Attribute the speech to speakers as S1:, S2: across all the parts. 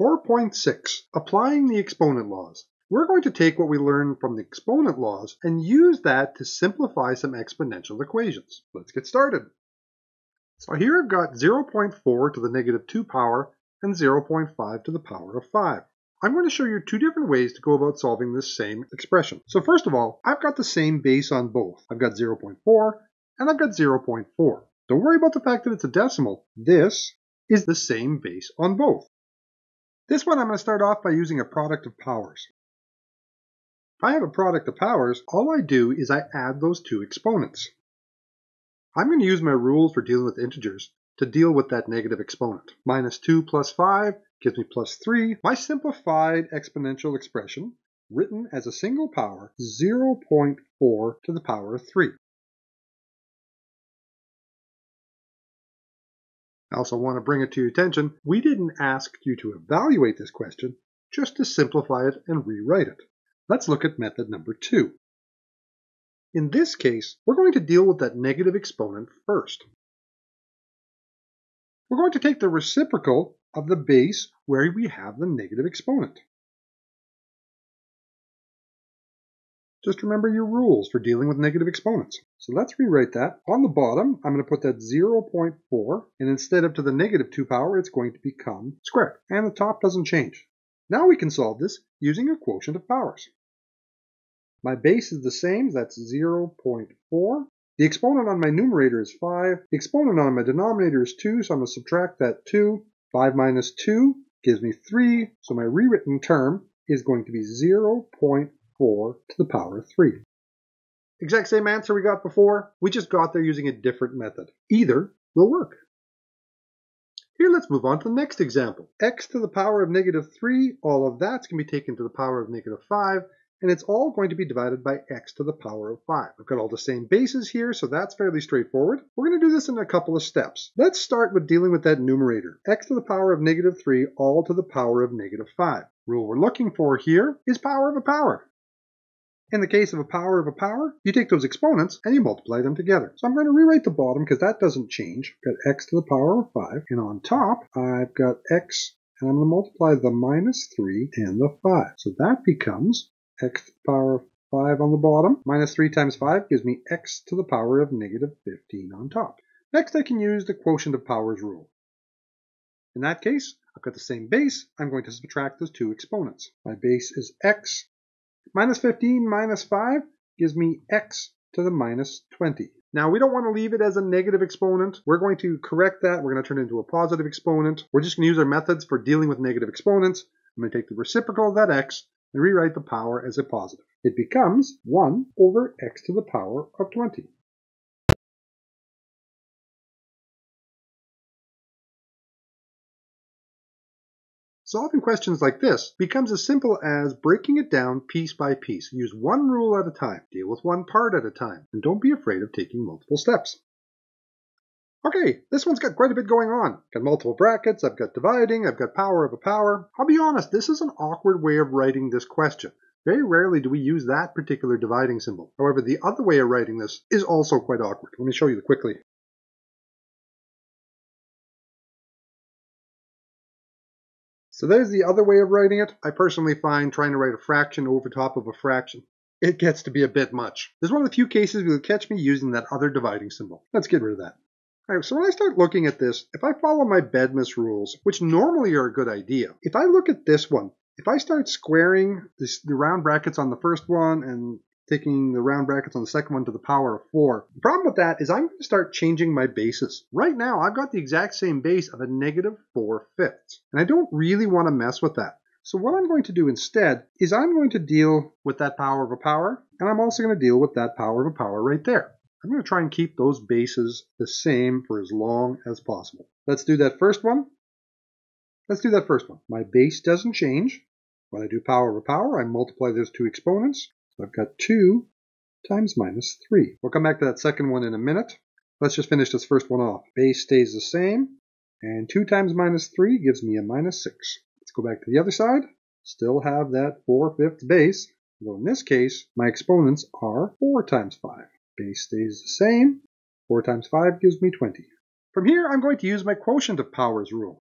S1: 4.6 Applying the exponent laws. We're going to take what we learned from the exponent laws and use that to simplify some exponential equations. Let's get started. So here I've got 0.4 to the negative 2 power and 0.5 to the power of 5. I'm going to show you two different ways to go about solving this same expression. So first of all, I've got the same base on both. I've got 0.4 and I've got 0.4. Don't worry about the fact that it's a decimal. This is the same base on both. This one I'm going to start off by using a product of powers. If I have a product of powers, all I do is I add those two exponents. I'm going to use my rules for dealing with integers to deal with that negative exponent. Minus 2 plus 5 gives me plus 3. My simplified exponential expression, written as a single power, 0.4 to the power of 3. I also want to bring it to your attention, we didn't ask you to evaluate this question, just to simplify it and rewrite it. Let's look at method number two. In this case, we're going to deal with that negative exponent first. We're going to take the reciprocal of the base where we have the negative exponent. Just remember your rules for dealing with negative exponents. So let's rewrite that. On the bottom, I'm going to put that 0.4, and instead of to the negative 2 power, it's going to become squared. And the top doesn't change. Now we can solve this using a quotient of powers. My base is the same, that's 0.4. The exponent on my numerator is 5. The exponent on my denominator is 2, so I'm going to subtract that 2. 5 minus 2 gives me 3, so my rewritten term is going to be 0.4 4 to the power of 3. Exact same answer we got before, we just got there using a different method. Either will work. Here, let's move on to the next example. x to the power of negative 3, all of that's going to be taken to the power of negative 5, and it's all going to be divided by x to the power of 5. I've got all the same bases here, so that's fairly straightforward. We're going to do this in a couple of steps. Let's start with dealing with that numerator. x to the power of negative 3, all to the power of negative 5. Rule we're looking for here is power of a power. In the case of a power of a power, you take those exponents and you multiply them together. So I'm going to rewrite the bottom because that doesn't change. I've got x to the power of 5, and on top I've got x, and I'm going to multiply the minus 3 and the 5. So that becomes x to the power of 5 on the bottom, minus 3 times 5 gives me x to the power of negative 15 on top. Next I can use the quotient of powers rule. In that case, I've got the same base, I'm going to subtract those two exponents. My base is x, Minus 15 minus 5 gives me x to the minus 20. Now we don't want to leave it as a negative exponent. We're going to correct that. We're going to turn it into a positive exponent. We're just going to use our methods for dealing with negative exponents. I'm going to take the reciprocal of that x and rewrite the power as a positive. It becomes 1 over x to the power of 20. Solving questions like this becomes as simple as breaking it down piece by piece. Use one rule at a time, deal with one part at a time, and don't be afraid of taking multiple steps. Okay, this one's got quite a bit going on. Got multiple brackets, I've got dividing, I've got power of a power. I'll be honest, this is an awkward way of writing this question. Very rarely do we use that particular dividing symbol. However, the other way of writing this is also quite awkward. Let me show you quickly. So there's the other way of writing it. I personally find trying to write a fraction over top of a fraction. It gets to be a bit much. There's one of the few cases you'll catch me using that other dividing symbol. Let's get rid of that. Alright, so when I start looking at this, if I follow my Bedmas rules, which normally are a good idea, if I look at this one, if I start squaring this, the round brackets on the first one and taking the round brackets on the second one to the power of 4. The problem with that is I'm going to start changing my bases. Right now, I've got the exact same base of a negative 4 fifths, and I don't really want to mess with that. So what I'm going to do instead is I'm going to deal with that power of a power, and I'm also going to deal with that power of a power right there. I'm going to try and keep those bases the same for as long as possible. Let's do that first one. Let's do that first one. My base doesn't change. When I do power of a power, I multiply those two exponents. I've got 2 times minus 3. We'll come back to that second one in a minute. Let's just finish this first one off. Base stays the same, and 2 times minus 3 gives me a minus 6. Let's go back to the other side. Still have that 4 fifths base, though in this case, my exponents are 4 times 5. Base stays the same. 4 times 5 gives me 20. From here, I'm going to use my quotient of powers rule.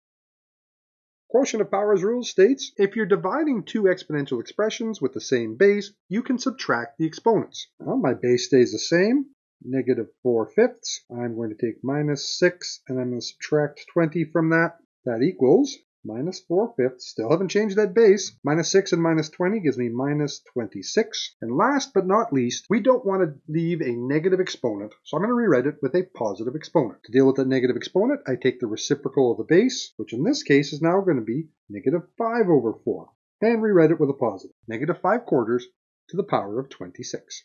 S1: Quotient of powers rule states if you're dividing two exponential expressions with the same base, you can subtract the exponents. Well, my base stays the same, negative 4 fifths. I'm going to take minus 6 and I'm going to subtract 20 from that. That equals minus 4 fifths. Still haven't changed that base. Minus 6 and minus 20 gives me minus 26. And last but not least, we don't want to leave a negative exponent, so I'm going to rewrite it with a positive exponent. To deal with that negative exponent, I take the reciprocal of the base, which in this case is now going to be negative 5 over 4, and rewrite it with a positive. Negative 5 quarters to the power of 26.